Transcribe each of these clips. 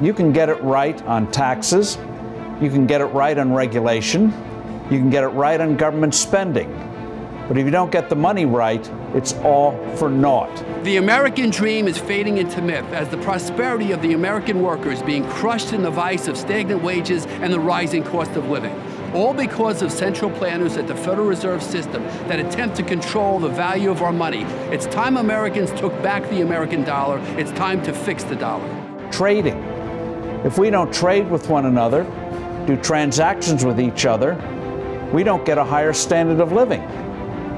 You can get it right on taxes, you can get it right on regulation, you can get it right on government spending. But if you don't get the money right, it's all for naught. The American dream is fading into myth as the prosperity of the American worker is being crushed in the vice of stagnant wages and the rising cost of living. All because of central planners at the Federal Reserve System that attempt to control the value of our money. It's time Americans took back the American dollar. It's time to fix the dollar. Trading. If we don't trade with one another, do transactions with each other, we don't get a higher standard of living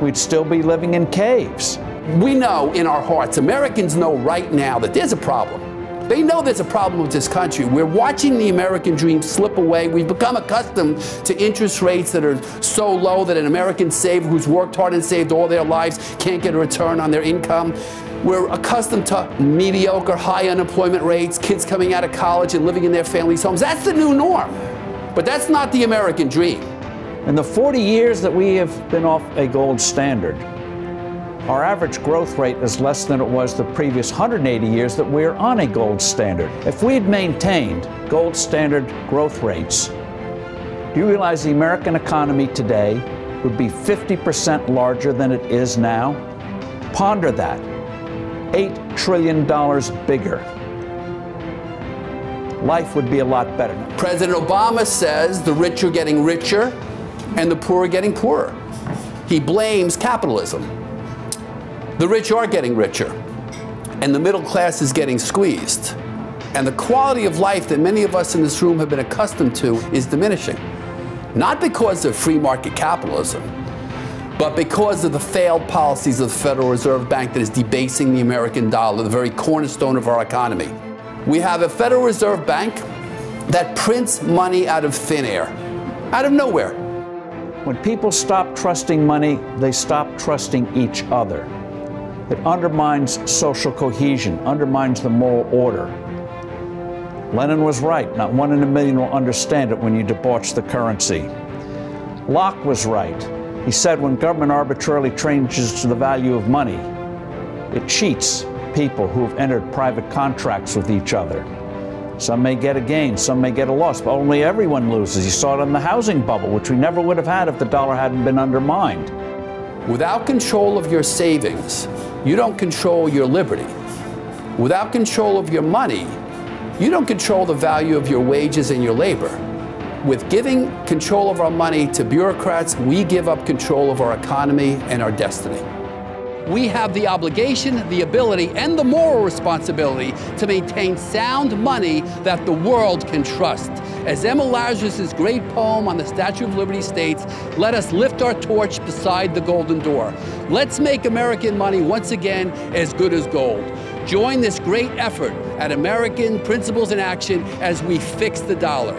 we'd still be living in caves. We know in our hearts, Americans know right now that there's a problem. They know there's a problem with this country. We're watching the American dream slip away. We've become accustomed to interest rates that are so low that an American saver who's worked hard and saved all their lives can't get a return on their income. We're accustomed to mediocre, high unemployment rates, kids coming out of college and living in their families' homes. That's the new norm. But that's not the American dream. In the 40 years that we have been off a gold standard, our average growth rate is less than it was the previous 180 years that we're on a gold standard. If we had maintained gold standard growth rates, do you realize the American economy today would be 50% larger than it is now? Ponder that. $8 trillion bigger. Life would be a lot better. President Obama says the rich are getting richer and the poor are getting poorer. He blames capitalism. The rich are getting richer, and the middle class is getting squeezed. And the quality of life that many of us in this room have been accustomed to is diminishing. Not because of free market capitalism, but because of the failed policies of the Federal Reserve Bank that is debasing the American dollar, the very cornerstone of our economy. We have a Federal Reserve Bank that prints money out of thin air, out of nowhere. When people stop trusting money, they stop trusting each other. It undermines social cohesion, undermines the moral order. Lenin was right. Not one in a million will understand it when you debauch the currency. Locke was right. He said when government arbitrarily changes the value of money, it cheats people who have entered private contracts with each other. Some may get a gain, some may get a loss, but only everyone loses. You saw it in the housing bubble, which we never would have had if the dollar hadn't been undermined. Without control of your savings, you don't control your liberty. Without control of your money, you don't control the value of your wages and your labor. With giving control of our money to bureaucrats, we give up control of our economy and our destiny we have the obligation, the ability, and the moral responsibility to maintain sound money that the world can trust. As Emma Lazarus' great poem on the Statue of Liberty states, let us lift our torch beside the golden door. Let's make American money once again as good as gold. Join this great effort at American Principles in Action as we fix the dollar.